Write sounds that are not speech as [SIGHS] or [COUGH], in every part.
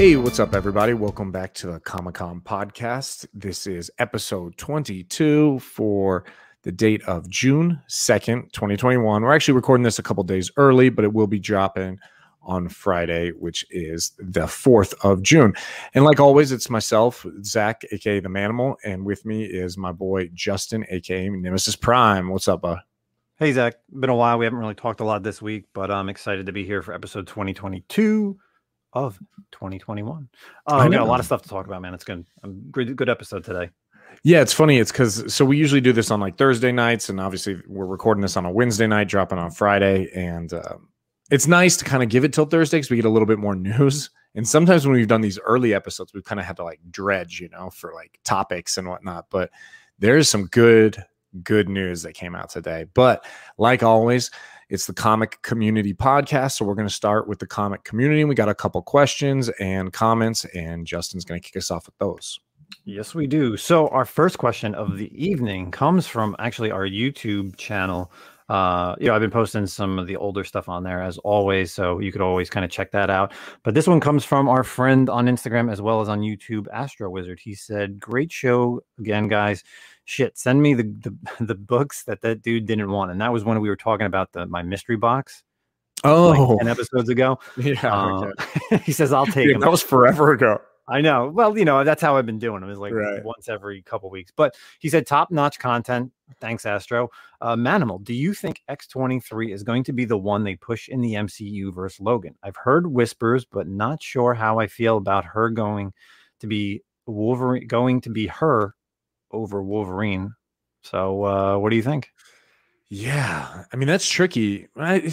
Hey, what's up, everybody? Welcome back to the ComiCom podcast. This is episode 22 for the date of June 2nd, 2021. We're actually recording this a couple days early, but it will be dropping on Friday, which is the 4th of June. And like always, it's myself, Zach, aka the Manimal, and with me is my boy Justin, aka Nemesis Prime. What's up, bud? Hey, Zach. Been a while. We haven't really talked a lot this week, but I'm excited to be here for episode 2022 of 2021. Uh, we got a lot of stuff to talk about, man. It's good. Um, good, good episode today. Yeah, it's funny. It's because so we usually do this on like Thursday nights, and obviously we're recording this on a Wednesday night, dropping on Friday, and uh, it's nice to kind of give it till Thursday because we get a little bit more [LAUGHS] news. And sometimes when we've done these early episodes, we've kind of had to like dredge, you know, for like topics and whatnot. But there's some good, good news that came out today. But like always, it's the comic community podcast. So we're going to start with the comic community. We got a couple questions and comments, and Justin's going to kick us off with those. Yes, we do. So our first question of the evening comes from actually our YouTube channel. Uh, you know, I've been posting some of the older stuff on there as always, so you could always kind of check that out. But this one comes from our friend on Instagram as well as on YouTube, Astro Wizard. He said, "Great show again, guys. Shit, send me the the, [LAUGHS] the books that that dude didn't want." And that was when we were talking about the my mystery box. Oh, like 10 episodes ago. [LAUGHS] yeah. Uh, [LAUGHS] he says, "I'll take them." that was forever ago. I know. Well, you know, that's how I've been doing them is like Right. once every couple weeks. But he said top notch content. Thanks, Astro. Uh, Manimal, do you think X23 is going to be the one they push in the MCU versus Logan? I've heard whispers, but not sure how I feel about her going to be Wolverine, going to be her over Wolverine. So, uh, what do you think? Yeah, I mean that's tricky. I,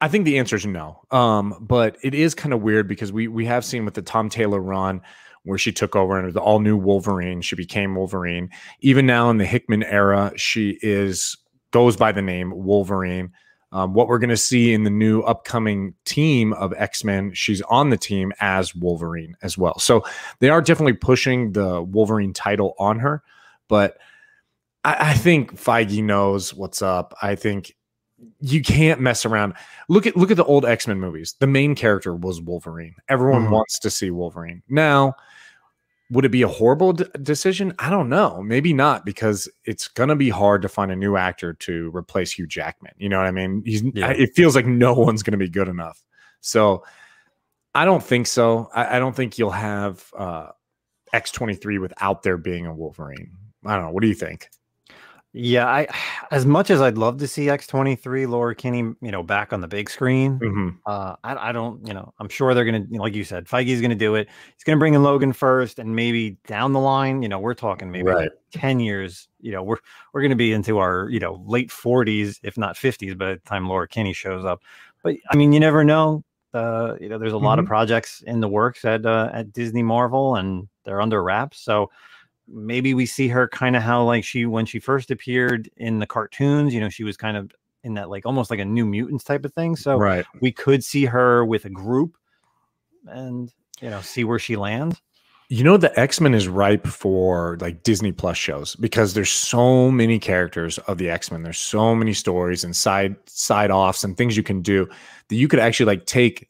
I think the answer is no. Um, but it is kind of weird because we we have seen with the Tom Taylor run where she took over and the all new Wolverine. She became Wolverine. Even now in the Hickman era, she is goes by the name Wolverine. Um, what we're going to see in the new upcoming team of X Men, she's on the team as Wolverine as well. So they are definitely pushing the Wolverine title on her, but I, I think Feige knows what's up. I think you can't mess around. Look at look at the old X Men movies. The main character was Wolverine. Everyone Mhm. wants to see Wolverine. Now, would it be a horrible d- decision? I don't know. Maybe not because it's gonna be hard to find a new actor to replace Hugh Jackman. You know what I mean? He's. Yeah. It feels like no one's gonna be good enough. So, I don't think so. I, I don't think you'll have uh, X twenty three without there being a Wolverine. I don't know. What do you think? Yeah, I as much as I'd love to see X23 Laura Kinney, you know, back on the big screen, Mhm. Uh, I, I don't, you know, I'm sure they're gonna, you know, like you said, Feige's gonna do it. He's gonna bring in Logan first, and maybe down the line, you know, we're talking maybe like Right. ten years. You know, we're we're gonna be into our, you know, late 40s, if not 50s, by the time Laura Kinney shows up. But I mean, you never know. Uh, you know, there's a lot of projects in the works at uh, at Disney Marvel, and they're under wraps. So maybe we see her kind of how like she when she first appeared in the cartoons. You know, she was kind of in that like almost like a New Mutants type of thing. So Right. we could see her with a group and you know see where she lands You know, the X Men is ripe for like Disney Plus shows because there's so many characters of the X Men. There's so many stories and side side offs and things you can do that you could actually like take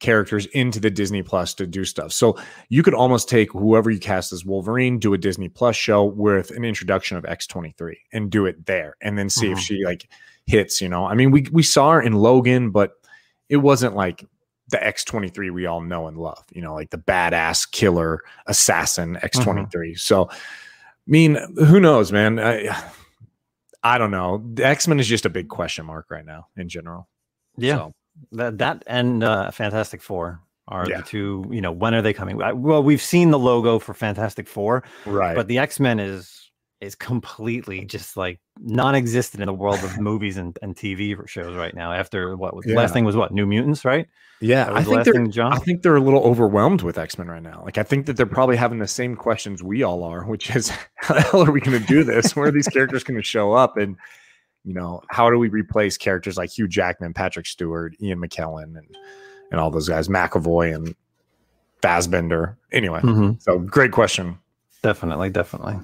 characters into the Disney Plus to do stuff. So you could almost take whoever you cast as Wolverine, do a Disney Plus show with an introduction of X23 and do it there and then see if Mhm. she like hits, you know. I mean, we we saw her in Logan, but it wasn't like the X23 we all know and love, you know, like the badass killer assassin X23. So I mean, who knows, man? I I don't know. The X-Men is just a big question mark right now in general. So, that that and uh fantastic four are Yeah. the two you know when are they coming I- well we've seen the logo for fantastic four right. but the x-men is is completely just like non-existent in the world of [LAUGHS] movies and, and tv shows right now after what was the Yeah. last thing was what new mutants right yeah, I think they're I think they're a little overwhelmed with X Men right now. Like, I think that they're probably having the same questions we all are, which is, [LAUGHS] how the hell are we going to do this? Where are these characters going to show up? And, you know, how do we replace characters like Hugh Jackman, Patrick Stewart, Ian McKellen, and and all those guys, McAvoy and Fassbender? Anyway, Mhm. so great question. Definitely, definitely.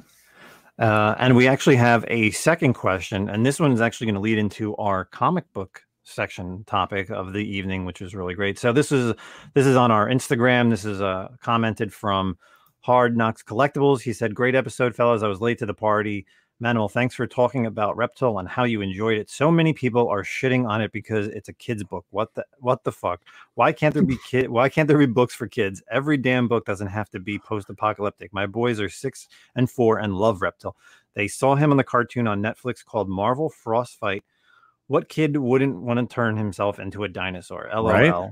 Uh, and we actually have a second question, and this one is actually going to lead into our comic book section topic of the evening, which is really great. So this is this is on our Instagram. This is uh, commented from Hard Knocks Collectibles. He said, "Great episode, fellas. I was late to the party." Manuel, thanks for talking about Reptile and how you enjoyed it. So many people are shitting on it because it's a kid's book. What the what the fuck? Why can't there be [LAUGHS] kid why can't there be books for kids? Every damn book doesn't have to be post-apocalyptic. My boys are 6 and 4 and love Reptile. They saw him on the cartoon on Netflix called Marvel Frostfight. What kid wouldn't want to turn himself into a dinosaur? LOL. Right?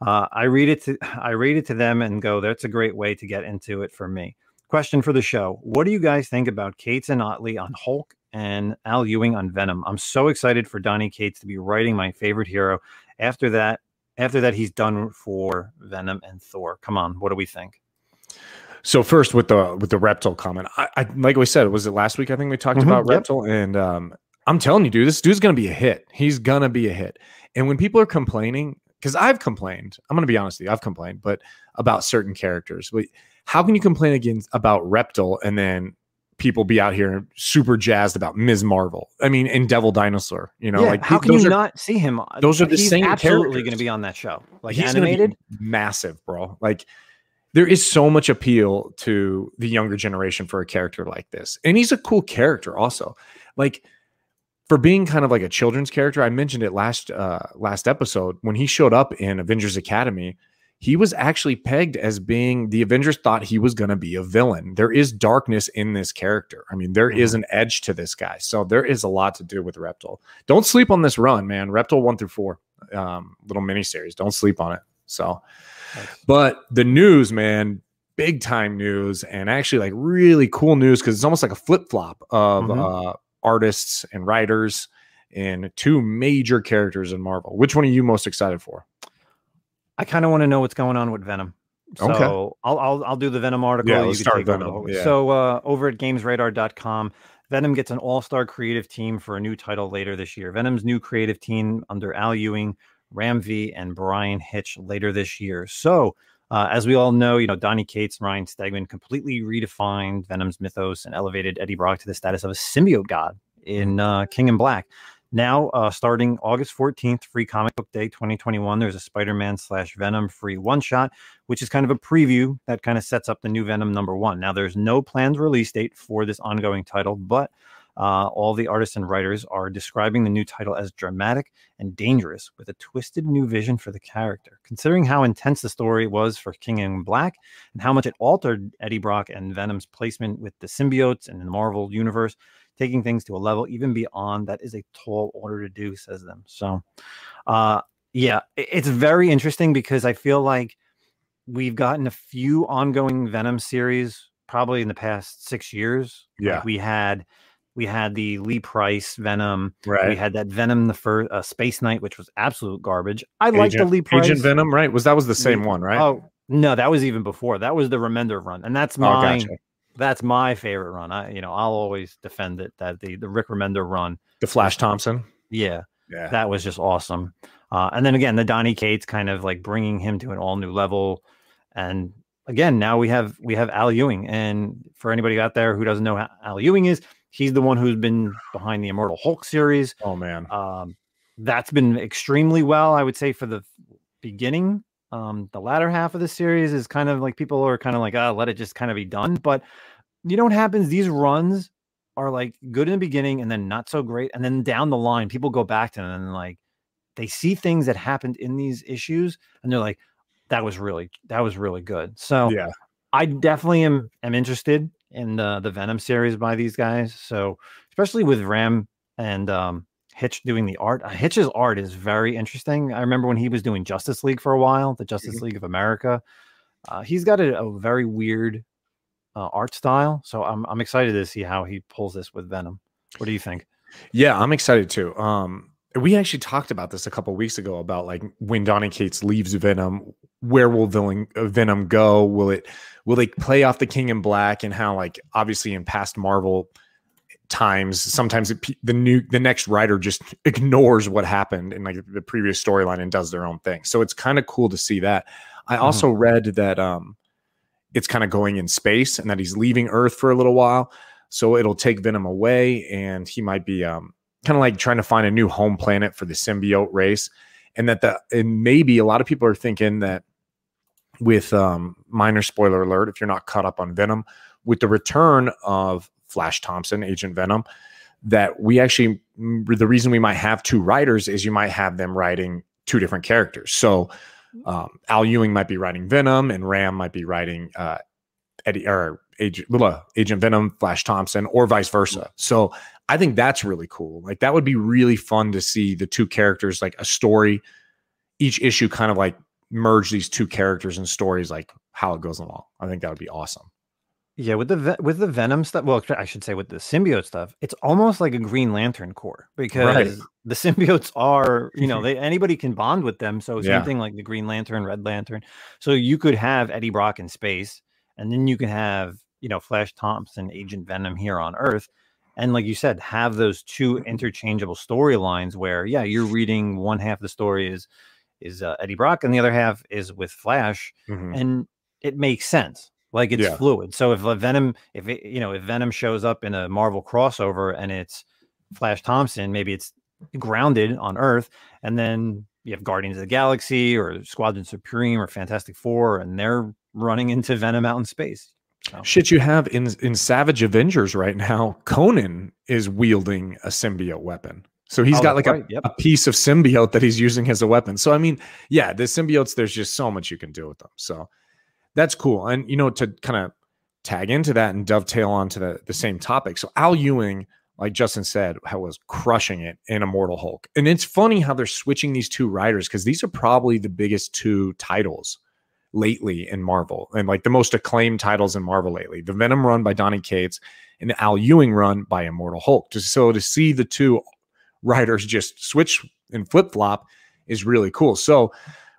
Uh, I read it to [SIGHS] I read it to them and go, that's a great way to get into it for me. Question for the show. What do you guys think about Cates and Otley on Hulk and Al Ewing on Venom? I'm so excited for Donny Cates to be writing my favorite hero. After that, after that, he's done for Venom and Thor. Come on, what do we think? So first with the with the reptile comment, I, I like we said, was it last week? I think we talked mm-hmm, about yep. reptile, and um, I'm telling you, dude, this dude's gonna be a hit. He's gonna be a hit. And when people are complaining, because I've complained, I'm gonna be honest with you, I've complained, but about certain characters. But how can you complain against about reptile and then people be out here super jazzed about Ms. Marvel. I mean, and Devil Dinosaur. You know, yeah, like how can you are, not see him? Those are the He's same. Absolutely going to be on that show. Like He's animated, massive, bro. Like there is so much appeal to the younger generation for a character like this. And he's a cool character also. Like for being kind of like a children's character, I mentioned it last uh last episode when he showed up in Avengers Academy, he was actually pegged as being the Avengers thought he was going to be a villain. There is darkness in this character. I mean, there mm-hmm. is an edge to this guy. So there is a lot to do with Reptile. Don't sleep on this run, man. Reptile 1 through 4 um little mini series. Don't sleep on it. So but the news, man, big time news, and actually like really cool news because it's almost like a flip flop of mm-hmm. uh, artists and writers and two major characters in Marvel. Which one are you most excited for? I kind of want to know what's going on with Venom. So okay. I'll, I'll I'll do the Venom article. Yeah, let's start Venom. Yeah. So uh, over at GamesRadar.com, Venom gets an all-star creative team for a new title later this year. Venom's new creative team under Al Ewing Ram V, and Bryan Hitch later this year. So, uh, as we all know, you know, Donny Cates and Ryan Stegman completely redefined Venom's mythos and elevated Eddie Brock to the status of a symbiote god in uh, King in Black. Now, uh, starting August 14th, free comic book day 2021, there's a Spider Man slash Venom free one shot, which is kind of a preview that kind of sets up the new Venom number one. Now, there's no planned release date for this ongoing title, but uh, all the artists and writers are describing the new title as dramatic and dangerous with a twisted new vision for the character. Considering how intense the story was for King in Black and how much it altered Eddie Brock and Venom's placement with the symbiotes and the Marvel universe, taking things to a level even beyond that is a tall order to do, says them. So, uh, yeah, it's very interesting because I feel like we've gotten a few ongoing Venom series probably in the past six years. Yeah, like we had we had the Lee Price Venom. Right. We had that Venom the first uh, Space Knight, which was absolute garbage. I like the Lee Price Agent Venom. Right? Was that was the same one? Right? Oh no, that was even before. That was the Remender run, and that's my oh, gotcha. That's my favorite run. I you know I'll always defend it that the the Rick Remender run, the Flash Thompson. Yeah, yeah, that was just awesome. Uh, and then again, the Donny Cates kind of like bringing him to an all new level, and again now we have we have Al Ewing, and for anybody out there who doesn't know who Al Ewing is, He's the one who's been behind the Immortal Hulk series. Oh man, um, that's been extremely well. I would say for the beginning. Um, the latter half of the series is kind of like people are kind of like, ah, oh, let it just kind of be done. But you know what happens? These runs are like good in the beginning and then not so great, and then down the line, people go back to them and like they see things that happened in these issues, and they're like, that was really that was really good. So yeah, I definitely am am interested in the the Venom series by these guys. So especially with Ram and um, Hitch doing the art. Uh, Hitch's art is very interesting. I remember when he was doing Justice League for a while, the Justice mm-hmm. League of America. Uh, he's got a, a very weird uh, art style, so I'm I'm excited to see how he pulls this with Venom. What do you think? Yeah, I'm excited too. Um, we actually talked about this a couple weeks ago about like when Donny Cates leaves Venom, where will Venom, uh, Venom go? Will it will they play off the King in Black and how like obviously in past Marvel times sometimes it, the new the next writer just ignores what happened in like the previous storyline and does their own thing. So it's kind of cool to see that. I mm-hmm. also read that um it's kind of going in space and that he's leaving Earth for a little while. So it'll take Venom away and he might be um kind of like trying to find a new home planet for the symbiote race, and that the and maybe a lot of people are thinking that with um, minor spoiler alert if you're not caught up on Venom, with the return of Flash Thompson, Agent Venom, that we actually the reason we might have two writers is you might have them writing two different characters. So um, Al Ewing might be writing Venom, and Ram might be writing uh, Eddie or Agent, Agent Venom, Flash Thompson, or vice versa. So I think that's really cool. Like that would be really fun to see the two characters, like a story, each issue kind of like merge these two characters and stories, like how it goes along. I think that would be awesome. Yeah, with the with the Venom stuff, well, I should say with the symbiote stuff, it's almost like a Green Lantern Corps because right. the symbiotes are, you know, [LAUGHS] they anybody can bond with them. So yeah. thing like the Green Lantern, Red Lantern. So you could have Eddie Brock in space, and then you can have, you know, Flash Thompson, Agent Venom here on Earth, and like you said, have those two interchangeable storylines where, yeah, you're reading one half of the story is is uh, Eddie Brock, and the other half is with Flash, mm-hmm. and it makes sense like it's yeah. fluid. So if a Venom, if it, you know, if Venom shows up in a Marvel crossover and it's Flash Thompson, maybe it's grounded on Earth, and then you have Guardians of the Galaxy or Squadron Supreme or Fantastic Four, and they're running into Venom out in space. So. Shit, you have in in Savage Avengers right now. Conan is wielding a symbiote weapon. So he's oh, got like right. a, yep. a piece of symbiote that he's using as a weapon. So I mean, yeah, the symbiotes, there's just so much you can do with them. So that's cool. And you know, to kind of tag into that and dovetail onto the the same topic. So Al Ewing, like Justin said, was crushing it in Immortal Hulk. And it's funny how they're switching these two writers because these are probably the biggest two titles lately in Marvel and like the most acclaimed titles in Marvel lately. The Venom run by Donny Cates and the Al Ewing run by Immortal Hulk. So to see the two writers just switch and flip flop is really cool. So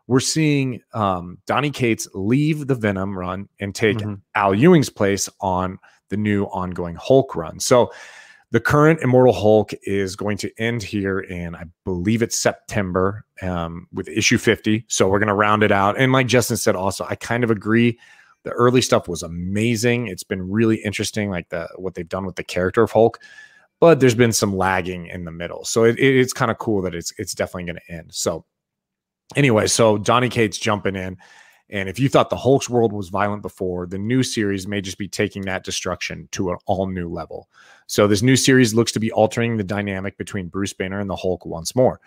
we're seeing um, Donny Cates leave the Venom run and take mm-hmm. Al Ewing's place on the new ongoing Hulk run. So the current Immortal Hulk is going to end here in, I believe it's September um, with issue 50. So we're going to round it out. And like Justin said, also, I kind of agree. The early stuff was amazing. It's been really interesting, like the what they've done with the character of Hulk. But there's been some lagging in the middle, so it, it, it's kind of cool that it's it's definitely going to end. So anyway, so Donny Cates jumping in. And if you thought the Hulk's world was violent before, the new series may just be taking that destruction to an all new level. So this new series looks to be altering the dynamic between Bruce Banner and the Hulk once more.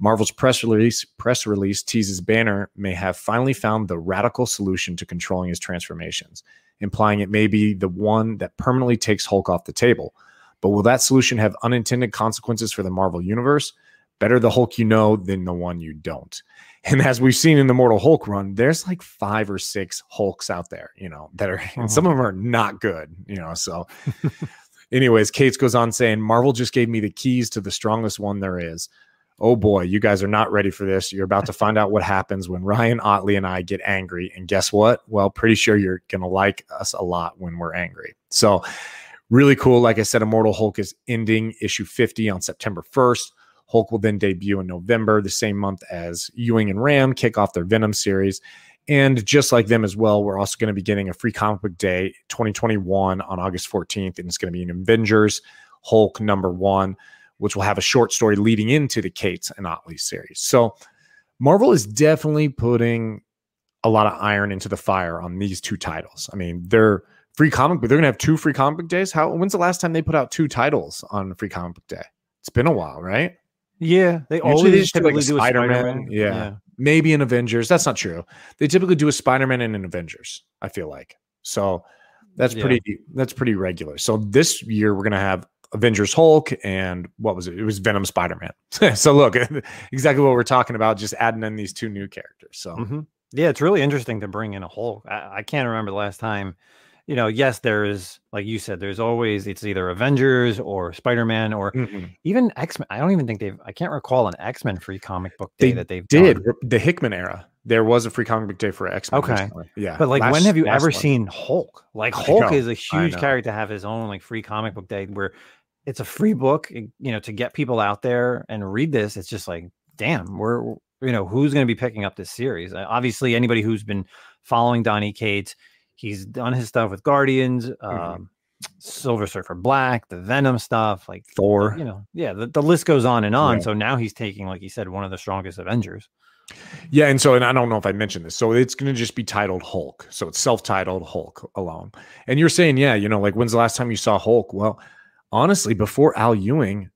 Marvel's press release press release teases Banner may have finally found the radical solution to controlling his transformations, implying it may be the one that permanently takes Hulk off the table. But will that solution have unintended consequences for the Marvel universe? Better the Hulk you know than the one you don't. And as we've seen in the Mortal Hulk run, there's like five or six Hulks out there, you know, that are, and some uh-huh. of them are not good, you know. So, anyways, Cates goes on saying, Marvel just gave me the keys to the strongest one there is. Oh boy, you guys are not ready for this. You're about to find out what happens when Ryan Ottley and I get angry. And guess what? Well, pretty sure you're going to like us a lot when we're angry. So, really cool. Like I said, Immortal Hulk is ending issue 50 on September 1st. Hulk will then debut in November, the same month as Ewing and Ram kick off their Venom series. And just like them as well, we're also going to be getting a free comic book day 2021 on August 14th. And it's going to be an Avengers Hulk number one, which will have a short story leading into the Cates and Ottley series. So Marvel is definitely putting a lot of iron into the fire on these two titles. I mean, they're free comic book. They're going to have two free comic book days. How? When's the last time they put out two titles on free comic book day? It's been a while, right? Yeah, they Usually always they just typically do, like Spider Man. Yeah. yeah. maybe an Avengers. That's not true. They typically do a Spider Man and an Avengers. I feel like so. That's yeah. pretty. That's pretty regular. So this year we're gonna have Avengers Hulk and what was it? It was Venom Spider Man. [LAUGHS] so look, [LAUGHS] exactly what we're talking about. Just adding in these two new characters. So mm-hmm. yeah, it's really interesting to bring in a Hulk. I, I can't remember the last time you know, yes, there is, like you said, there's always it's either Avengers or Spider Man or mm-hmm. even X Men. I don't even think they've. I can't recall an X Men free comic book day they that they've did done. the Hickman era. There was a free comic book day for X Men. Okay, recently. yeah, but like, last, when have you ever one. seen Hulk? Like Hulk is a huge character to have his own like free comic book day where it's a free book. You know, to get people out there and read this, it's just like, damn, we're you know who's going to be picking up this series? Obviously, anybody who's been following Donny Cates He's done his stuff with Guardians. Mm-hmm. Um, Silver Surfer Black, the Venom stuff, like Thor. You know, yeah, the, the list goes on and on. Right. So now he's taking, like you said, one of the strongest Avengers. Yeah, and so and I don't know if I mentioned this. So it's going to just be titled Hulk. So it's self-titled Hulk alone. And you're saying, yeah, you know, like when's the last time you saw Hulk? Well, honestly, before Al Ewing,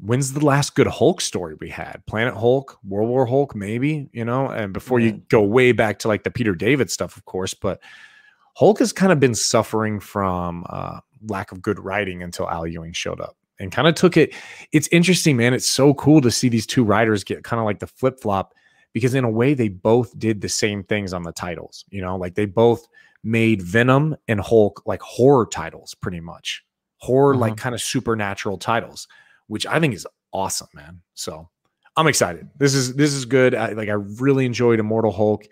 when's the last good Hulk story we had? Planet Hulk, World War Hulk, maybe, you know, and before you go way back to like the Peter David stuff, of course, but Hulk has kind of been suffering from uh, lack of good writing until Al Ewing showed up and kind of took it. It's interesting, man. It's so cool to see these two writers get kind of like the flip flop because in a way they both did the same things on the titles you know like they both made venom and hulk like horror titles pretty much horror like kind of supernatural titles which i think is awesome man so i'm excited this is this is good I, like i really enjoyed immortal hulk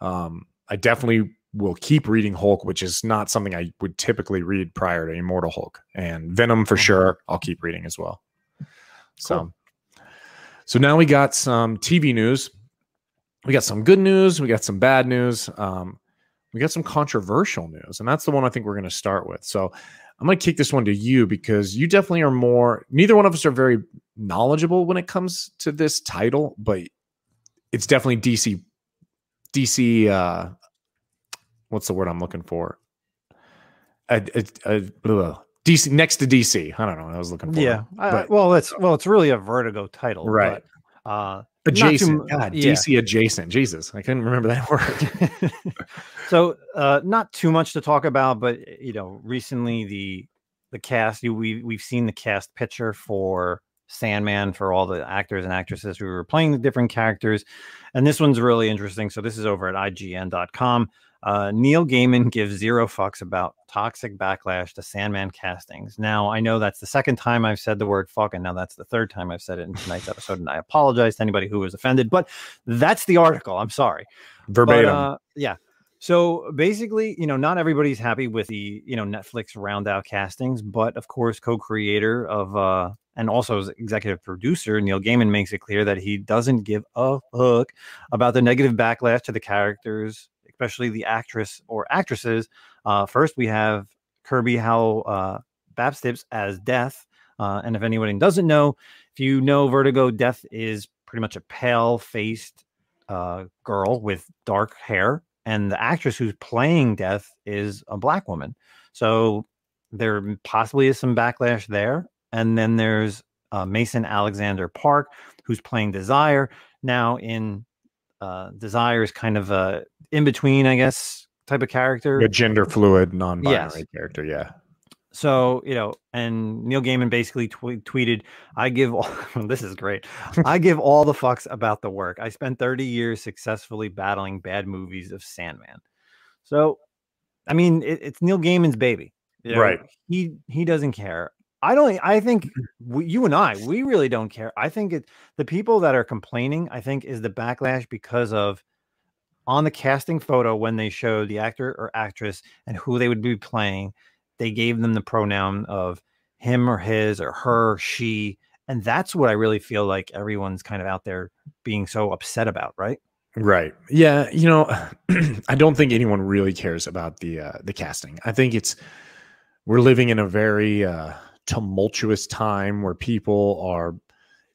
um i definitely will keep reading hulk which is not something i would typically read prior to immortal hulk and venom for Mhm. sure i'll keep reading as well so Cool. so now we got some tv news we got some good news we got some bad news um, we got some controversial news and that's the one i think we're going to start with so i'm going to kick this one to you because you definitely are more neither one of us are very knowledgeable when it comes to this title but it's definitely dc dc uh what's the word i'm looking for? A, a, a, dc next to dc i don't know what i was looking for. Yeah. I- I- well, it's well, it's really a Vertigo title, Right. But, uh, adjacent too- god yeah. dc adjacent. Jesus i couldn't remember that [LAUGHS] word. [LAUGHS] So uh not too much to talk about but you know recently the the cast you we we've seen the cast picture for Sandman for all the actors and actresses who were playing the different characters and this one's really interesting. So this is over at ign.com uh, Neil Gaiman gives zero fucks about toxic backlash to Sandman castings. Now, I know that's the second time I've said the word fuck, and now that's the third time I've said it in tonight's episode, and I apologize to anybody who was offended, but that's the article. I'm sorry. But, verbatim uh, yeah. So basically, you know, not everybody's happy with the, you know, Netflix round out castings, but of course, co-creator of uh and also as executive producer, Neil Gaiman makes it clear that he doesn't give a fuck about the negative backlash to the characters, especially the actress or actresses. Uh first we have Kirby Howell uh Baptiste as Death. Uh, and if anyone doesn't know, if you know Vertigo, Death is pretty much a pale faced uh, girl with dark hair, and the actress who's playing Death is a black woman. So there possibly is some backlash there. And then there's uh, Mason Alexander Park, who's playing Desire. Now, in uh, Desire is kind of a in between, I guess, type of character. a gender fluid non-binary Yes. character yeah So, you know, and Neil Gaiman basically twe- tweeted, I give all, [LAUGHS] this is great. I give [LAUGHS] all the fucks about the work. I spent 30 years successfully battling bad movies of Sandman. So, I mean, it, it's Neil Gaiman's baby. you know, Right. He he doesn't care. I don't I think we, you and I, we really don't care. I think it the people that are complaining, I think is the backlash because of on the casting photo when they showed the actor or actress and who they would be playing, they gave them the pronoun of him or his or her, she. And that's what I really feel like everyone's kind of out there being so upset about, right? Right. Yeah. You know, [CLEARS THROAT] I don't think anyone really cares about the uh, the casting. I think it's we're living in a very uh, tumultuous time where people are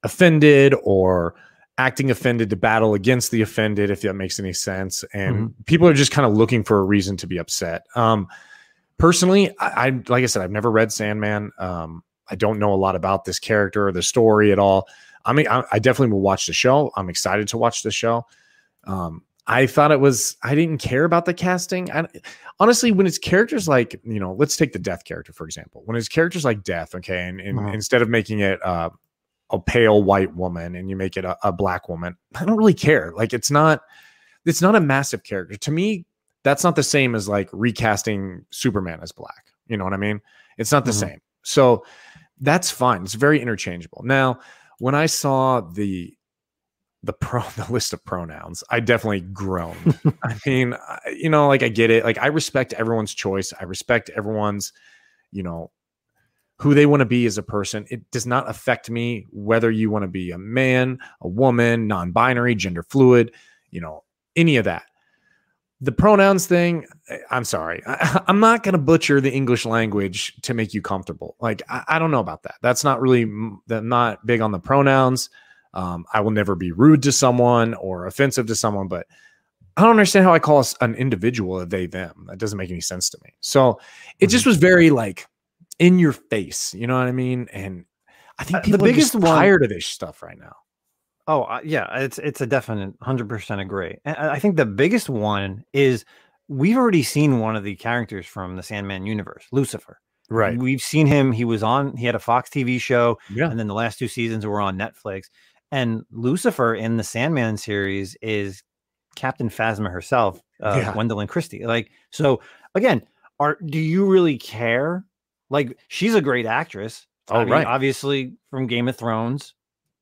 offended or acting offended to battle against the offended, if that makes any sense. And people are just kind of looking for a reason to be upset. Um, personally, I, I like I said, I've never read Sandman. Um, I don't know a lot about this character or the story at all. I mean, I, I definitely will watch the show. I'm excited to watch the show. Um, I thought it was. I didn't care about the casting. I, honestly, when it's characters like you know, let's take the Death character for example. When it's characters like Death, okay, and, and Mhm. instead of making it uh, a pale white woman and you make it a, a black woman, I don't really care. Like it's not. It's not a massive character to me. That's not the same as like recasting Superman as black. You know what I mean? It's not the Mhm. same. So that's fine. It's very interchangeable. Now, when I saw the the pro [LAUGHS] the list of pronouns, I definitely groaned. [LAUGHS] I mean, I- you know, like I get it. Like I respect everyone's choice. I respect everyone's, you know, who they want to be as a person. It does not affect me whether you want to be a man, a woman, non-binary, gender fluid, you know, any of that. the pronouns thing eh, i'm sorry [LAUGHS] I, am not going to butcher the english language to make you comfortable like I, I, don't know about that that's not really i'm not big on the pronouns um, i will never be rude to someone or offensive to someone but i don't understand how i call an individual a they them that doesn't make any sense to me so it mm-hmm. just was very like in your face you know what i mean and i think people uh, the biggest are tired of this stuff right now Oh uh, yeah, it's it's a definite hundred percent agree. And I think the biggest one is we've already seen one of the characters from the Sandman universe, Lucifer. Right. We've seen him. He was on. He had a Fox TV show. Yeah. And then the last two seasons were on Netflix. And Lucifer in the Sandman series is Captain Phasma herself, uh, yeah. Gwendoline Christie. Like so. Again, are do you really care? Like she's a great actress. Oh I mean, right. Obviously from Game of Thrones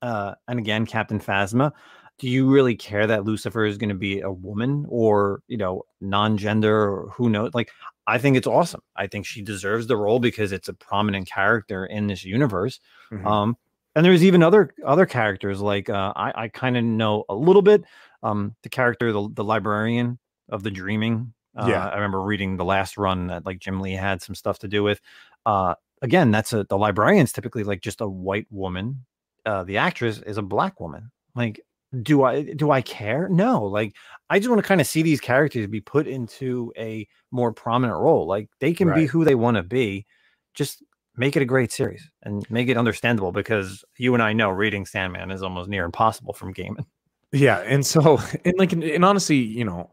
uh, and again, Captain Phasma, do you really care that Lucifer is going to be a woman or, you know, non gender or who knows? Like, I think it's awesome. I think she deserves the role because it's a prominent character in this universe. Mm-hmm. Um, and there's even other other characters like uh, I, I kind of know a little bit. Um, the character, the, the librarian of the dreaming. Uh, yeah, I remember reading the last run that like Jim Lee had some stuff to do with. Uh, again, that's a the librarian's typically like just a white woman uh, the actress is a black woman. Like, do I do I care? No. Like, I just want to kind of see these characters be put into a more prominent role. Like, they can right. be who they want to be. Just make it a great series and make it understandable because you and I know reading Sandman is almost near impossible from Gaiman. Yeah, and so [LAUGHS] and like and honestly, you know,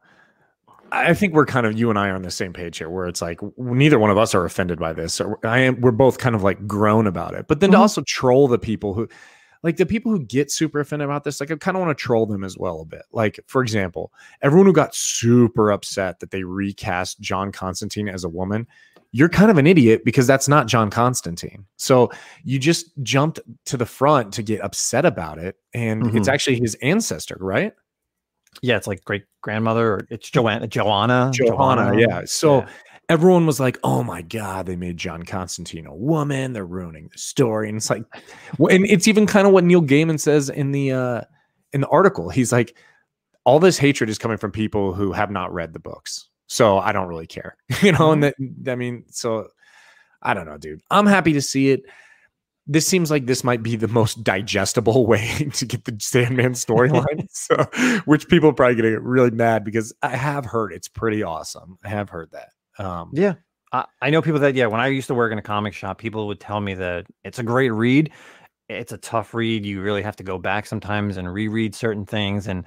I think we're kind of you and I are on the same page here, where it's like neither one of us are offended by this. Or I am. We're both kind of like grown about it, but then mm-hmm. to also troll the people who like the people who get super offended about this, like I kind of want to troll them as well a bit. Like, for example, everyone who got super upset that they recast John Constantine as a woman, you're kind of an idiot because that's not John Constantine. So you just jumped to the front to get upset about it. And mm-hmm. it's actually his ancestor, right? Yeah, it's like great grandmother. It's Johanna, Johanna, Johanna. Johanna. Yeah. So yeah everyone was like, "Oh my god, they made John Constantine a woman. They're ruining the story." And it's like, and it's even kind of what Neil Gaiman says in the uh, in the article. He's like, all this hatred is coming from people who have not read the books, so I don't really care, [LAUGHS] you know. And mm-hmm. that I mean, so I don't know, dude. I'm happy to see it. This seems like this might be the most digestible [LAUGHS] way to get the Sandman storyline. [LAUGHS] so, which people are probably gonna get really mad because I have heard it's pretty awesome. I have heard that. Um, yeah, I, I know people that yeah. When I used to work in a comic shop, people would tell me that it's a great read. It's a tough read. You really have to go back sometimes and reread certain things. And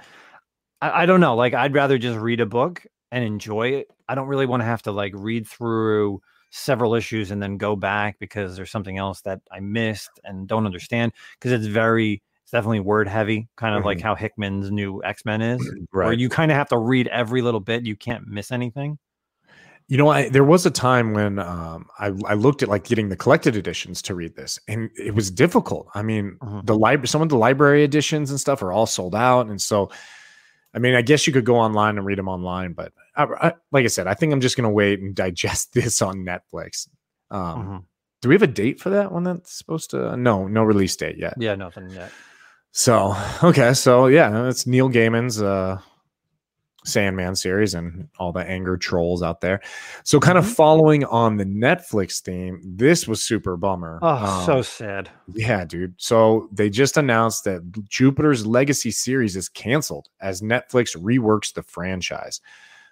I, I don't know. Like I'd rather just read a book and enjoy it. I don't really want to have to like read through several issues and then go back because there's something else that I missed and don't understand because it's very it's definitely word heavy, kind of mm-hmm. like how Hickman's new X Men is, [CLEARS THROAT] right. where you kind of have to read every little bit. You can't miss anything. You know, I, there was a time when um, I, I, looked at like getting the collected editions to read this, and it was difficult. I mean, uh-huh. the library, some of the library editions and stuff are all sold out, and so, I mean, I guess you could go online and read them online, but I, I, like I said, I think I'm just gonna wait and digest [LAUGHS] this on Netflix. Um, uh-huh. Do we have a date for that when that's supposed to? No, no release date yet. Yeah, nothing yet. So [LAUGHS] okay, so yeah, it's Neil Gaiman's. Uh, Sandman series and all the anger trolls out there. So, kind of mm-hmm. following on the Netflix theme, this was super bummer. Oh, um, so sad. Yeah, dude. So, they just announced that Jupiter's Legacy series is canceled as Netflix reworks the franchise.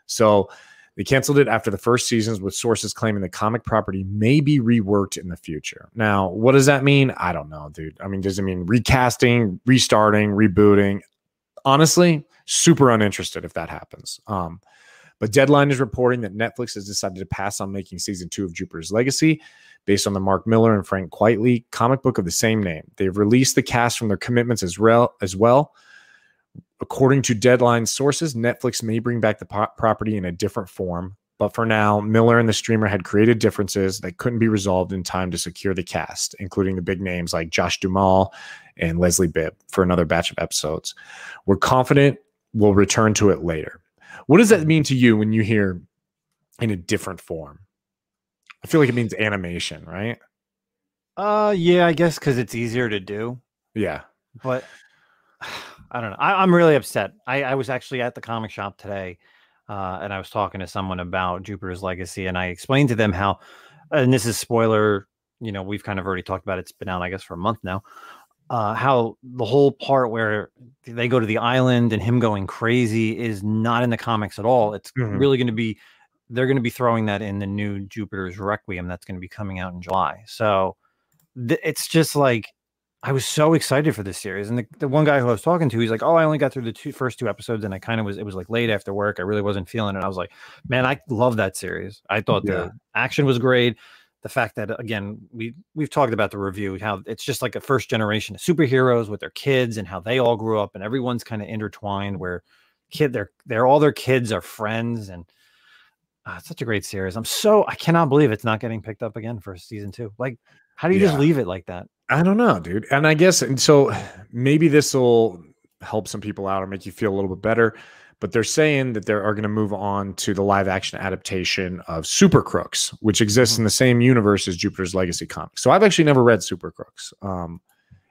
So, they canceled it after the first seasons, with sources claiming the comic property may be reworked in the future. Now, what does that mean? I don't know, dude. I mean, does it mean recasting, restarting, rebooting? Honestly, super uninterested if that happens. Um, but Deadline is reporting that Netflix has decided to pass on making season two of Jupiter's Legacy based on the Mark Millar and Frank Quitely comic book of the same name. They've released the cast from their commitments as, well. As well. According to Deadline sources, Netflix may bring back the property in a different form, but for now, Millar and the streamer had created differences that couldn't be resolved in time to secure the cast, including the big names like Josh Duhamel and Leslie Bibb for another batch of episodes. We're confident we'll return to it later. What does that mean to you when you hear in a different form? I feel like it means animation, right? Uh, yeah, I guess because it's easier to do. Yeah, but I don't know. I, am really upset. I, I was actually at the comic shop today, uh, and I was talking to someone about Jupiter's Legacy, and I explained to them how, and this is spoiler. You know, we've kind of already talked about it. It's been out, I guess, for a month now. Uh, how the whole part where they go to the island and him going crazy is not in the comics at all. It's Mhm. really going to be they're going to be throwing that in the new Jupiter's Requiem that's going to be coming out in July. So th- it's just like I was so excited for this series. And the, the one guy who I was talking to, he's like, "Oh, I only got through the two first two episodes, and I kind of was it was like late after work. I really wasn't feeling it." I was like, "Man, I love that series. I thought Yeah. the action was great." The fact that again, we we've talked about the review how it's just like a first generation of superheroes with their kids and how they all grew up and everyone's kind of intertwined. Where kid, they're they're all their kids are friends and Ah, it's such a great series. I'm so I cannot believe it's not getting picked up again for season two. Like, how do you Yeah. just leave it like that? I don't know, dude. And I guess and so maybe this will help some people out or make you feel a little bit better. But they're saying that they are going to move on to the live action adaptation of Super Crooks, which exists in the same universe as Jupiter's Legacy comics. So I've actually never read Super Crooks. Um,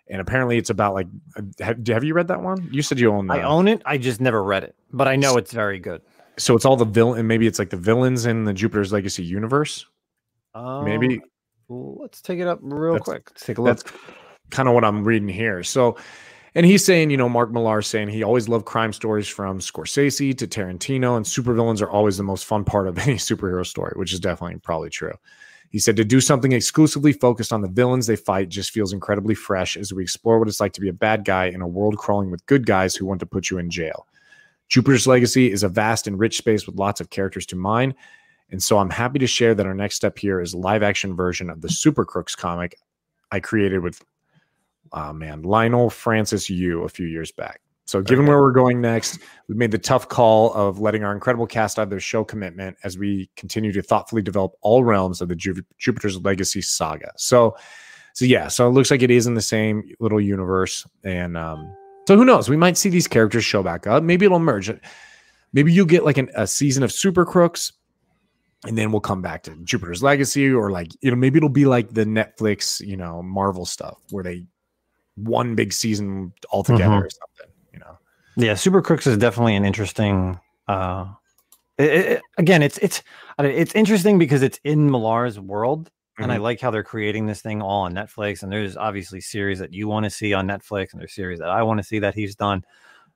and apparently it's about like, uh, have, have you read that one? You said you own that. I own it. I just never read it, but I know it's very good. so it's all the villain, maybe it's like the villains in the Jupiter's Legacy universe. Um, Maybe let's take it up real That's- quick. Let's take a look. That's kind of what I'm reading here. So, and he's saying, you know, Mark Millar saying he always loved crime stories from Scorsese to Tarantino, and supervillains are always the most fun part of [LAUGHS] any superhero story, which is definitely probably true. He said to do something exclusively focused on the villains they fight just feels incredibly fresh as we explore what it's like to be a bad guy in a world crawling with good guys who want to put you in jail. Jupiter's Legacy is a vast and rich space with lots of characters to mine. And so I'm happy to share that our next step here is live action version of the Super Crooks comic I created with, uh, man, Leinil Francis Yu a few years back. So, given where we're going next, we've made the tough call of letting our incredible cast out their show commitment as we continue to thoughtfully develop all realms of the Ju- Jupiter's Legacy saga. So, so yeah, so it looks like it is in the same little universe, and um, so who knows? We might see these characters show back up. Maybe it'll merge. Maybe you'll get like an, a season of Super Crooks, and then we'll come back to Jupiter's Legacy, or like you know, maybe it'll be like the Netflix, you know, Marvel stuff where they one big season altogether Mhm. or something. You know, Yeah, Super Crooks is definitely an interesting. uh it, it- Again, it's it's it's interesting because it's in Millar's world, and I like how they're creating this thing all on Netflix. And there's obviously series that you want to see on Netflix, and there's series that I want to see that he's done.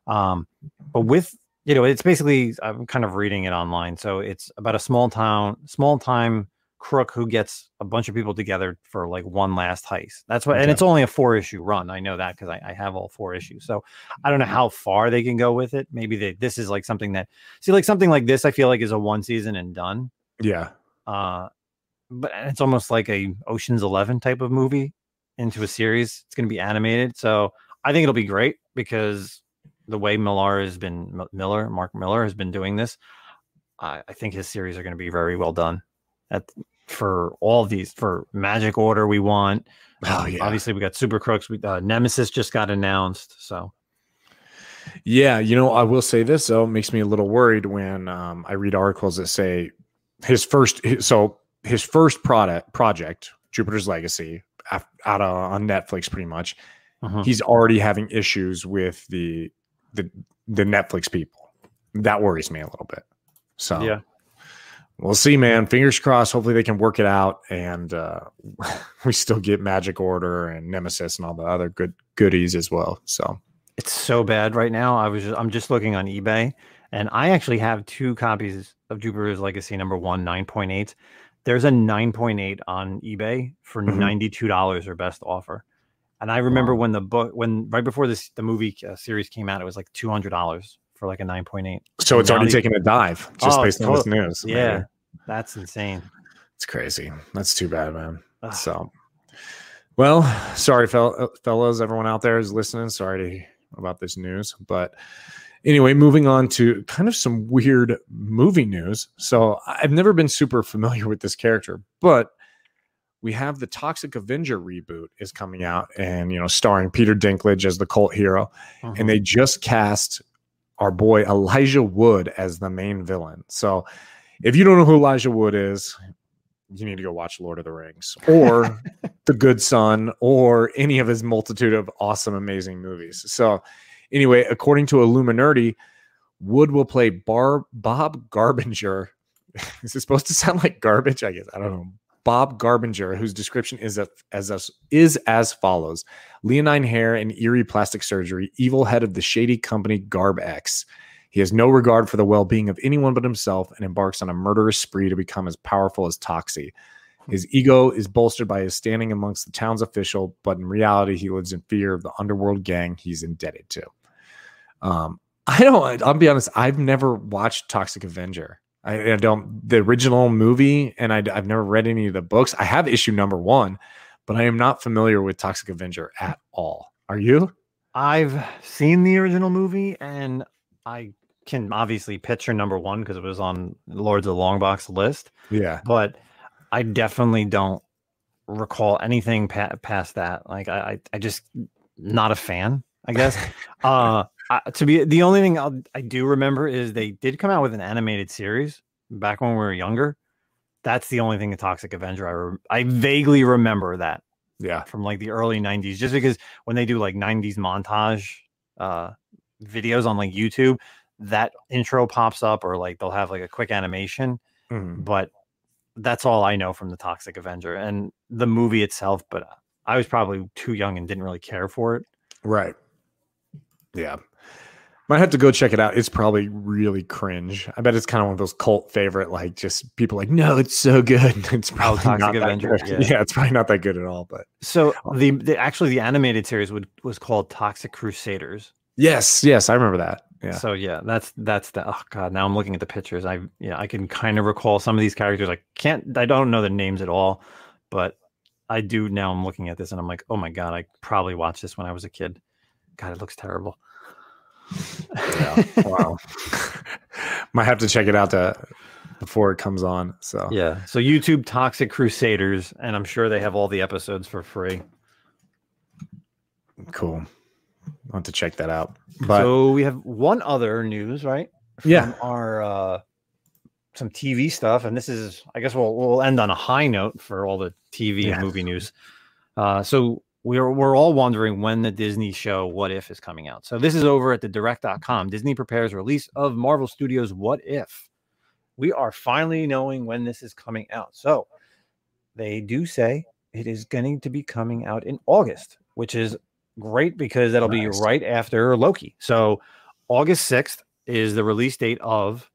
Um, but with you know, it's basically I'm kind of reading it online, so it's about a small town, small time crook who gets a bunch of people together for like one last heist. That's what, and it's only a four issue run. I know that because I, I have all four issues. So I don't know how far they can go with it. Maybe they this is like something that see like something like this. I feel like is a one season and done. yeah, Uh, but it's almost like a Ocean's Eleven type of movie into a series. It's going to be animated, so I think it'll be great because the way Millar has been M- Millar, Mark Millar has been doing this. I, I think his series are going to be very well done. At for all these for Magic Order, we want. Oh, Um, yeah. Obviously, we got Super Crooks. We, uh, Nemesis just got announced, so yeah. You know, I will say this though, it makes me a little worried when um, I read articles that say his first. his- so his first product project, Jupiter's Legacy, out on Netflix, pretty much. Mhm. he's already having issues with the the the Netflix people. That worries me a little bit. So yeah. we'll see, man. Fingers crossed. Hopefully they can work it out, and uh, [LAUGHS] we still get Magic Order and Nemesis and all the other good goodies as well. So It's so bad right now. I was just, I'm just looking on eBay, and I actually have two copies of Jupiter's Legacy number one, 9.8. There's a 9.8 on eBay for Mhm. $92 or best offer. And I remember Wow. when the book, when right before this the movie uh, series came out, it was like $200 for like a 9.8. so it's already taking a dive just Oh, based on this news. Yeah, maybe. that's insane. it's crazy. That's too bad, man. Ugh. So, well, sorry, fel- uh, fellas, everyone out there is listening. Sorry to, about this news, but anyway, moving on to kind of some weird movie news. So, I've never been super familiar with this character, but we have the Toxic Avenger reboot is coming out, and you know, starring Peter Dinklage as the cult hero, Mhm. and they just cast our boy Elijah Wood as the main villain. So, if you don't know who Elijah Wood is, you need to go watch Lord of the Rings or [LAUGHS] The Good Son or any of his multitude of awesome, amazing movies. So, anyway, according to Illuminerdi, Wood will play Bar Bob Garbinger. [LAUGHS] is it supposed to sound like garbage? I guess I don't know. Bob Garbinger, whose description is a, as a, is as follows: leonine hair and eerie plastic surgery, evil head of the shady company GarbX. He has no regard for the well-being of anyone but himself and embarks on a murderous spree to become as powerful as Toxie. His ego is bolstered by his standing amongst the town's official, but in reality, he lives in fear of the underworld gang he's indebted to. Um, I don't. I'll be honest. I've never watched Toxic Avenger. I, I don't the original movie, and I, have never read any of the books. I have issue number one, but I am not familiar with Toxic Avenger at all. Are you? I've seen the original movie, and I can obviously picture number one because it was on Lords of the Long Box list. Yeah, but I definitely don't recall anything pa- past that. Like I, I, I just not a fan. I guess. [LAUGHS] uh, to be the only thing I'll, i do remember is they did come out with an animated series back when we were younger. That's the only thing the Toxic Avenger I re- I vaguely remember that. Yeah, from like the early '90s, just because when they do like '90s montage uh, videos on like YouTube, that intro pops up, or like they'll have like a quick animation. Mm-hmm. But that's all I know from the Toxic Avenger and the movie itself. But I was probably too young and didn't really care for it. Right. Yeah. Might have to go check it out. It's probably really cringe. I bet it's kind of one of those cult favorite, like just people like, no, it's so good. [LAUGHS] It's probably oh, not Avenger, that good. Yeah. yeah. it's probably not that good at all. But so um the, the actually the animated series would was called Toxic Crusaders. Yes, yes, I remember that. Yeah. So yeah, that's that's the oh god. Now I'm looking at the pictures. I yeah, I can kind of recall some of these characters. I can't. I don't know the names at all, but I do now. I'm looking at this and I'm like, oh my god, I probably watched this when I was a kid. God, it looks terrible. Yeah. wow. [LAUGHS] Might have to check it out to before it comes on. So yeah. So YouTube Toxic Crusaders, and I'm sure they have all the episodes for free. Cool. I want to check that out. But so we have one other news, right? From yeah. Our uh some TV stuff, and this is I guess we'll we'll end on a high note for all the TV yeah. and movie news. Uh so we're we're all wondering when the Disney show What If is coming out. So this is over at the direct.com. Disney prepares release of Marvel Studios What If. We are finally knowing when this is coming out. So they do say it is going to be coming out in August, which is great because that'll be right after Loki. So August 6th is the release date of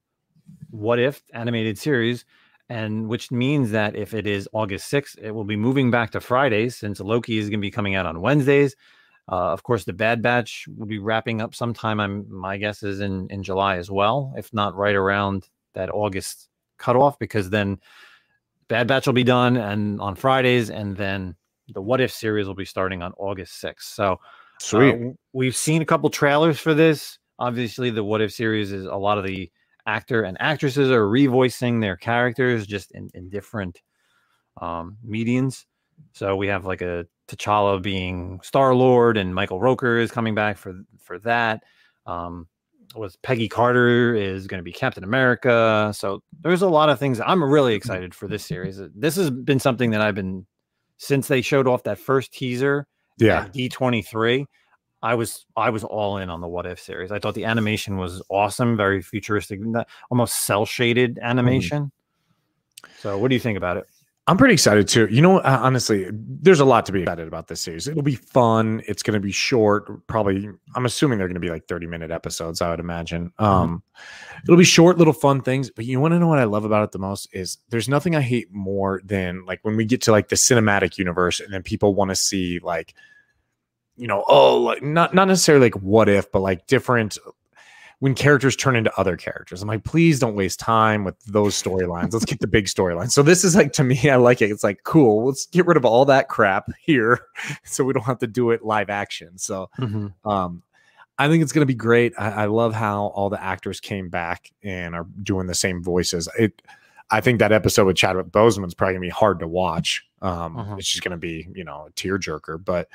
What If animated series and which means that if it is August 6th, it will be moving back to Fridays since Loki is going to be coming out on Wednesdays. Uh, of course, the Bad Batch will be wrapping up sometime. I'm my guess is in in July as well, if not right around that August cutoff, because then Bad Batch will be done and on Fridays, and then the What If series will be starting on August 6th. So, sweet. Uh, we've seen a couple trailers for this. Obviously, the What If series is a lot of the actor and actresses are revoicing their characters just in, in different um, medians. So we have like a T'Challa being Star Lord, and Michael Rooker is coming back for for that. Um, was Peggy Carter is going to be Captain America. So there's a lot of things. I'm really excited for this series. This has been something that I've been since they showed off that first teaser. Yeah, D23. I was I was all in on the What If series. I thought the animation was awesome, very futuristic, almost cel shaded mm-hmm. animation. Mm. So, what do you think about it? I'm pretty excited too. You know, honestly, there's a lot to be excited about this series. It'll be fun. It's going to be short. Probably, I'm assuming they're going to be like 30 minute episodes. I would imagine. Mm-hmm. Um, it'll be short, little fun things. But you want to know what I love about it the most is there's nothing I hate more than like when we get to like the cinematic universe and then people want to see like you know, oh, like not not necessarily like what if, but like different when characters turn into other characters. I'm like, please don't waste time with those storylines. Let's get the big storyline. So this is like to me, I like it. It's like cool. Let's get rid of all that crap here, [LAUGHS] so we don't have to do it live action. So, mm-hmm. um, I think it's going to be great. I, I, love how all the actors came back and are doing the same voices. It, I think that episode with Chadwick Boseman is probably gonna be hard to watch. Um, uh-huh. It's just gonna be, you know, a tearjerker, but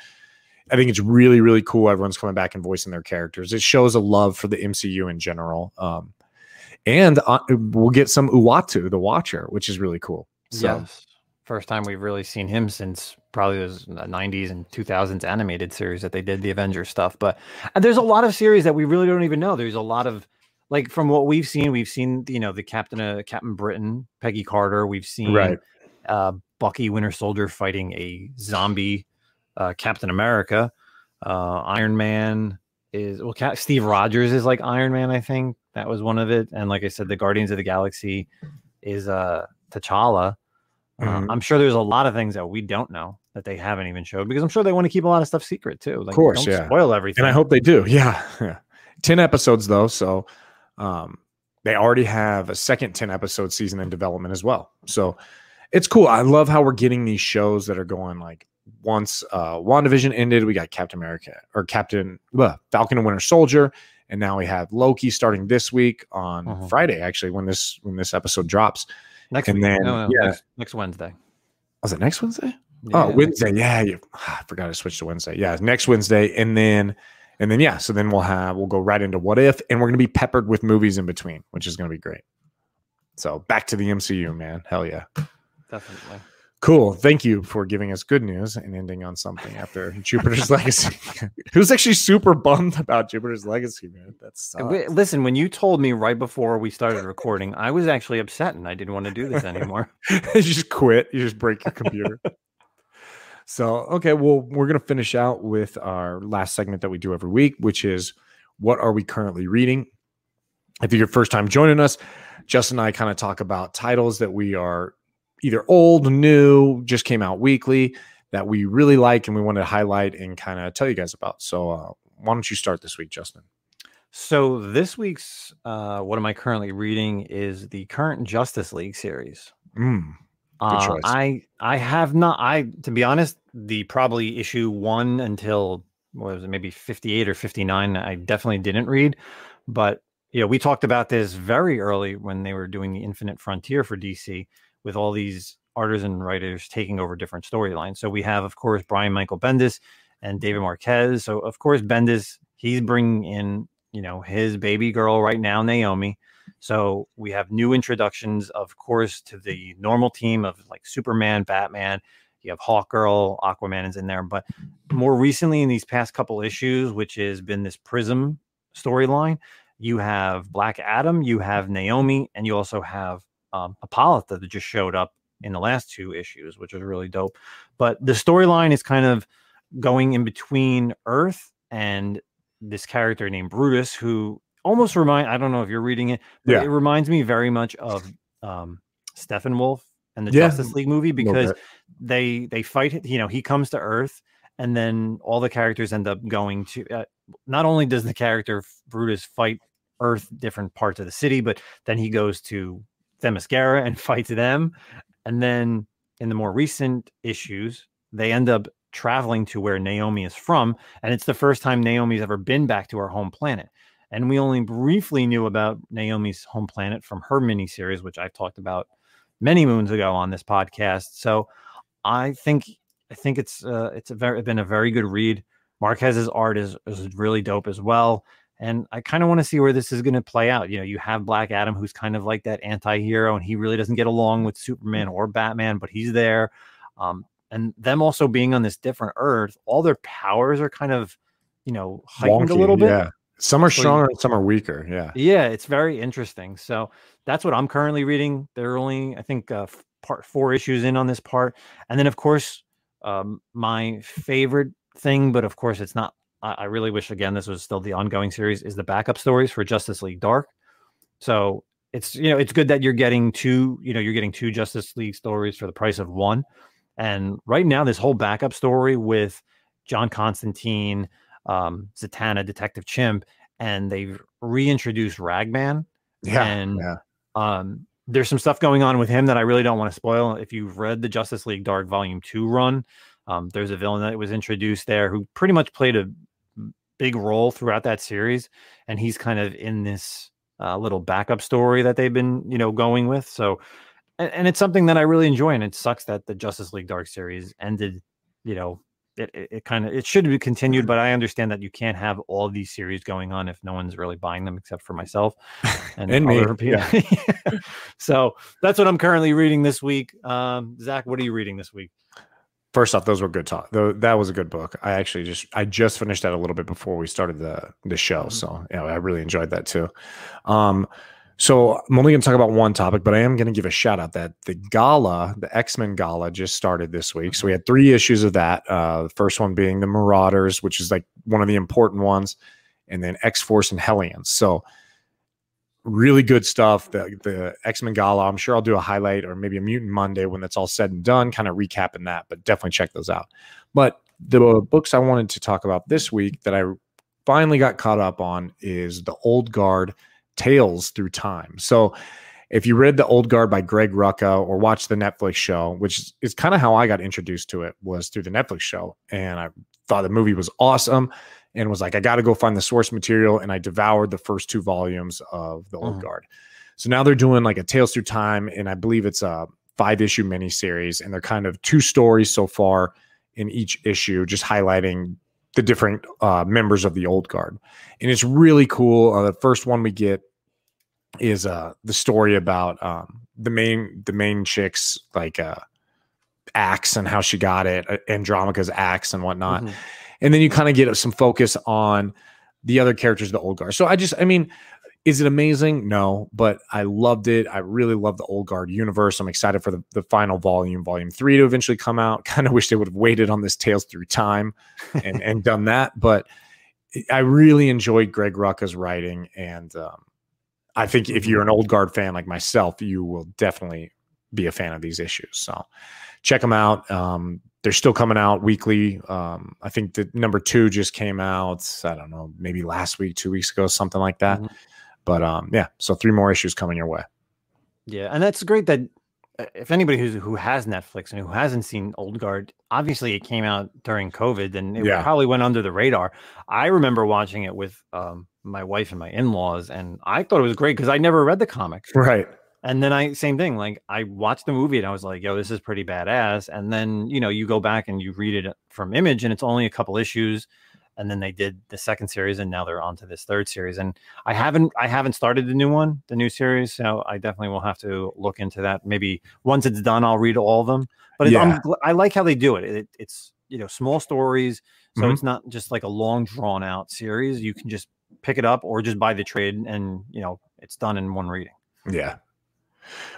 I think it's really, really cool. Everyone's coming back and voicing their characters. It shows a love for the MCU in general. Um, and uh, we'll get some Uatu, the Watcher, which is really cool. So, yes. First time we've really seen him since probably those 90s and 2000s animated series that they did the Avengers stuff. But there's a lot of series that we really don't even know. There's a lot of like from what we've seen, we've seen you know the Captain uh, Captain Britain, Peggy Carter. We've seen Right. uh, Bucky Winter Soldier fighting a zombie uh, Captain America. Uh, Iron Man is well, Cap- Steve Rogers is like Iron Man. I think that was one of it. And like I said, the Guardians of the Galaxy is uh, T'Challa. Uh, Mhm. I'm sure there's a lot of things that we don't know that they haven't even showed because I'm sure they want to keep a lot of stuff secret too. Like, course, don't yeah. spoil everything. and I hope they do. [LAUGHS] Yeah. yeah. [LAUGHS] 10 episodes though, so um they already have a second 10 episode season in development as well. So it's cool. I love how we're getting these shows that are going like once uh WandaVision ended, we got Captain America or Captain blah, Falcon and Winter Soldier, and now we have Loki starting this week on Mhm. Friday actually when this when this episode drops. next and week. then- no, no, yeah. next, next Wednesday. Was it next Wednesday? Yeah. Oh, Wednesday. Yeah, you, I forgot to switch to Wednesday. Yeah, next Wednesday, and then and then yeah, so then we'll have we'll go right into what if, and we're gonna be peppered with movies in between, which is gonna be great. So back to the MCU, man. Hell yeah. definitely. Cool. Thank you for giving us good news and ending on something after Jupiter's [LAUGHS] Legacy. Who's actually super bummed about Jupiter's Legacy, man? That's Uh, Listen, when you told me right before we started recording, I was actually upset and I didn't want to do this anymore. [LAUGHS] you just quit. You just break your computer. [LAUGHS] so, okay, well, we're going to finish out with our last segment that we do every week, which is what are we currently reading? If you're your first time joining us, Justin and I kind of talk about titles that we are either old, new, just came out weekly that we really like and we want to highlight and kind of tell you guys about. So, uh, why don't you start this week, Justin? So this week's uh, what am I currently reading is the current Justice League series. Mm, Uh. I I have not. I to be honest, the probably issue one until what was it, maybe fifty eight or fifty nine. I definitely didn't read, but you know, we talked about this very early when they were doing the Infinite Frontier for DC with all these artists and writers taking over different storylines. So we have, of course, Brian Michael Bendis and David Marquez. So of course, Bendis he's bringing in you know his baby girl right now, Naomi. So we have new introductions, of course, to the normal team of like Superman, Batman. You have Hawkgirl, Aquaman is in there, but more recently in these past couple issues, which has been this Prism storyline, you have Black Adam, you have Naomi, and you also have um, Hippolyta that just showed up in the last two issues, which was really dope. But the storyline is kind of going in between Earth and this character named Brutus, who almost remind I don't know if you're reading it, but Yeah. it reminds me very much of um Steppenwolf and the Yeah, Justice League movie because bit. they they fight you know he comes to earth and then all the characters end up going to uh, not only does the character brutus fight earth different parts of the city but then he goes to themyscira and [LAUGHS] fights them. And then in the more recent issues they end up traveling to where naomi is from and it's the first time naomi's ever been back to her home planet. And we only briefly knew about naomi's home planet from her miniseries which i've talked about many moons ago on this podcast. So I think I think it's uh, it's a very been a very good read. Marquez's art is is really dope as well, and I kind of want to see where this is going to play out. You know, you have Black Adam, who's kind of like that anti-hero, and he really doesn't get along with Superman or Batman, but he's there. Um, and them also being on this different Earth, all their powers are kind of, you know, heightened a little bit. Yeah. Some are stronger and some are weaker. Yeah. Yeah, it's very interesting. So that's what I'm currently reading. There are only, I think, uh, part four issues in on this part, and then of course, um, my favorite thing, but of course, it's not. I, I really wish again this was still the ongoing series. Is the backup stories for Justice League Dark? So it's you know it's good that you're getting two you know you're getting two Justice League stories for the price of one, and right now this whole backup story with John Constantine, um, Zatanna, Detective Chimp, and they've reintroduced Ragman Yeah. and yeah. um, there's some stuff going on with him that I really don't want to spoil. If you've read the Justice League Dark Volume Two run, um, there's a villain that was introduced there who pretty much played a big role throughout that series, and he's kind of in this uh, little backup story that they've been, you know, going with. So, and, and it's something that I really enjoy, and it sucks that the Justice League Dark series ended. You know, it it, it kind of it should be continued, but I understand that you can't have all these series going on if no one's really buying them except for myself [LAUGHS] and, And me, people. [LAUGHS] so that's what I'm currently reading this week. Um, Zach, what are you reading this week? First off, those were good talk. Though that was a good book. I actually just I just finished that a little bit before we started the the show. Mm-hmm. So yeah, I really enjoyed that too. Um, so I'm only going to talk about one topic, but I am going to give a shout out that the gala, the X Men gala, just started this week. So we had three issues of that. Uh, the first one being the Marauders, which is like one of the important ones, and then X Force and Hellions. So really good stuff. The the X Men Gala. I'm sure I'll do a highlight or maybe a Mutant Monday when that's all said and done, kind of recapping that. But definitely check those out. But the books I wanted to talk about this week that I finally got caught up on is the Old Guard Tales Through Time. So if you read the Old Guard by Greg Rucka or watched the Netflix show, which is, is kind of how I got introduced to it, was through the Netflix show, and I thought the movie was awesome and was like, I got to go find the source material. And I devoured the first two volumes of The Old mm. Guard. So now they're doing like a Tales Through Time, and I believe it's a five issue miniseries, and they're kind of two stories so far in each issue, just highlighting the different uh, members of the Old Guard. And it's really cool. Uh, the first one we get is uh, the story about um, the main the main chick's like uh, axe and how she got it, uh, Andromeda's axe and whatnot. Mm-hmm and then you kind of get some focus on the other characters of the old guard. So I just, I mean, is it amazing? No, but I loved it. I really love the old guard universe. I'm excited for the, the final volume, volume three, to eventually come out. [LAUGHS] Kind of wish they would have waited on this Tales Through Time and, [LAUGHS] and done that. But I really enjoyed Greg Rucka's writing. And um, I think if you're an old guard fan like myself, you will definitely be a fan of these issues. So check them out. Um, they're still coming out weekly. Um, I think the number two just came out. I don't know, maybe last week, two weeks ago, something like that. Mm-hmm. But um, yeah, so three more issues coming your way. Yeah, and that's great that uh, if anybody who's who has Netflix and who hasn't seen Old Guard, obviously it came out during COVID and it yeah. probably went under the radar. I remember watching it with um, my wife and my in-laws, and I thought it was great because I never read the comics. Right. And then I same thing. Like I watched the movie and I was like, "Yo, this is pretty badass." And then you know you go back and you read it from Image, and it's only a couple issues. And then they did the second series, and now they're on to this third series. And I haven't I haven't started the new one, the new series. So I definitely will have to look into that. Maybe once it's done, I'll read all of them. But yeah. i like how they do it. it. It's you know small stories, so mm-hmm. it's not just like a long drawn out series. You can just pick it up or just buy the trade, and you know it's done in one reading. Yeah,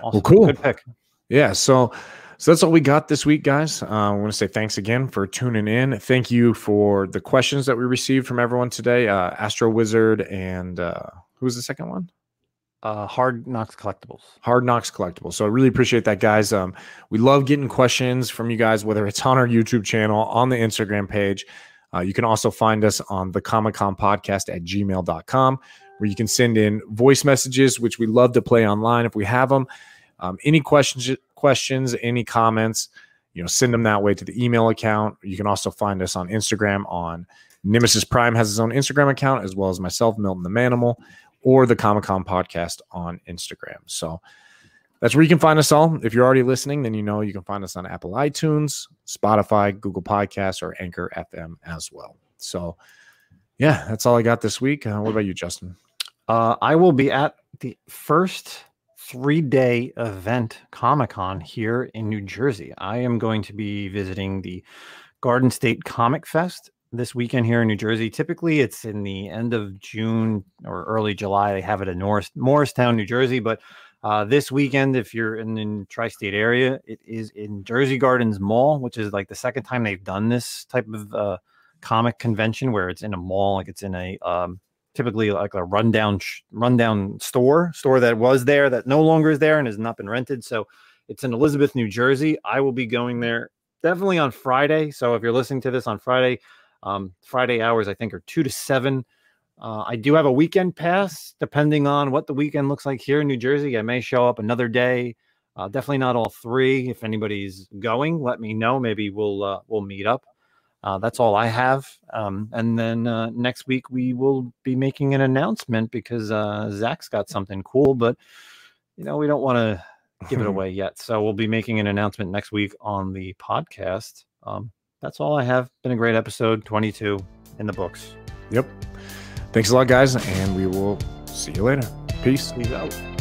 Awesome. Well, cool. Good pick. Yeah. So, so that's all we got this week, guys. Uh, I want to say thanks again for tuning in. Thank you for the questions that we received from everyone today. Uh, Astro Wizard and uh, who was the second one? Uh, Hard Knocks Collectibles. Hard Knocks Collectibles. So I really appreciate that, guys. Um, we love getting questions from you guys, whether it's on our YouTube channel, on the Instagram page. Uh, you can also find us on the ComiCom podcast at gmail.com where you can send in voice messages, which we love to play online if we have them. Um, any questions, questions, any comments, you know, send them that way to the email account. You can also find us on Instagram on Nemesis Prime has his own Instagram account, as well as myself, Milton the Manimal, or the ComiCom podcast on Instagram. So that's where you can find us all. If you're already listening, then you know you can find us on Apple iTunes, Spotify, Google Podcasts, or Anchor FM as well. So, yeah, that's all I got this week. Uh, what about you, Justin? Uh, I will be at the first three day event Comic Con here in New Jersey. I am going to be visiting the Garden State Comic Fest this weekend here in New Jersey. Typically, it's in the end of June or early July. They have it in Norris, Morristown, New Jersey. But uh, this weekend, if you're in the tri state area, it is in Jersey Gardens Mall, which is like the second time they've done this type of uh, comic convention where it's in a mall, like it's in a um, typically like a rundown rundown store store that was there that no longer is there and has not been rented. So it's in elizabeth new jersey. I will be going there definitely on friday. So if you're listening to this on friday um, friday hours i think are two to seven. Uh, i do have a weekend pass depending on what the weekend looks like here in new jersey. I may show up another day. Uh, definitely not all three. If anybody's going let me know. Maybe we'll uh, we'll meet up uh, that's all I have. Um, and then uh, next week we will be making an announcement because uh, Zach's got something cool, but you know we don't want to give it [LAUGHS] away yet. So we'll be making an announcement next week on the podcast. Um, that's all I have. Been a great episode, 22 in the books. Yep. Thanks a lot, guys, and we will see you later. Peace. Peace out.